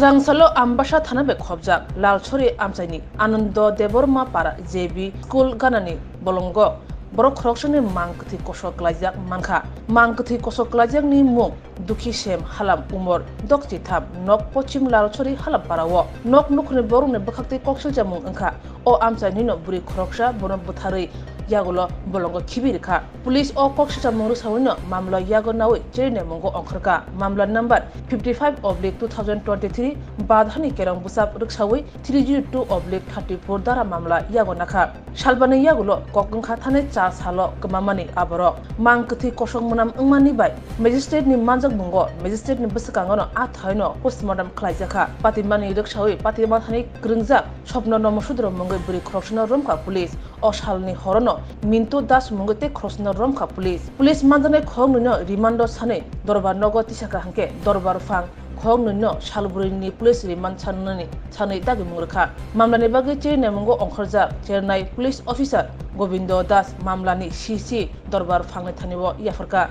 স্রাংসালো আমবাসা থানাবে খবজাক লালছড়ি আমচাইনি আনন্দ দেবরমা পাড়া JB school গানানি বলঙ্গ borok khoroksani mangkthi kosok klaijak mangkha mangkthi kosok klaijak ni mung dukhi sem halam umor dokti thap nok pochim lalchori halam parawo nok nukhni borung ne bakhakti koksil jamung angkha o amchai yagulo bolongo khibirkha police o koksa mungru sawino mamla yago nawi cherine mungo ongkhrka mamla number 55 oblique 2023 badhani kerong busap ruksawi 302 oblique 34 dara mamla yago nakha salbani yagulo kokungkha thane cha salo kmamani aboro mangkthi kosong munam ungmani bai magistrate ni manjak mongo magistrate ni bwsakangono a thaino postmortem khlaijaka patimani ruksawi patima thani kringjak Swapna Namasudra মঙ্গৈ বুড়ি খরসনা রমখা police অসালনি হরনো মিন্টু দাস মঙ্গতে খরসনা রমখা police. Police মানজানাই খং নুনো রিমান্ড সানে দরবার নগর তিসাকা হাঙ্কে দরবার ফাং। খং নুনো শালবুরিনি পুলিশ রিমান্ড সাননি সানে দাগি মুরখা। মামলানি বাগै চে নেমঙ্গ অংখরজা চেরনাই পুলিশ অফিসার গোবিন্দ দাস। মামলানি সিসি দরবার ফাংনে থানিব ইয়াফরকা।